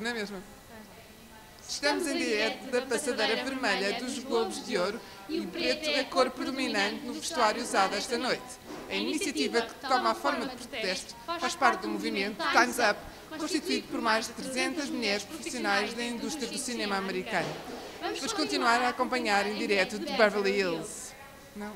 não é mesmo? Estamos em direto da passadeira vermelha dos Globos de Ouro e o preto é, é a cor predominante no vestuário usado esta noite. A iniciativa que toma a forma de protesto faz parte do movimento Time's Up, constituído por mais de 300 mulheres profissionais da indústria do cinema americano. Vamos continuar a acompanhar em direto de Beverly Hills. Não?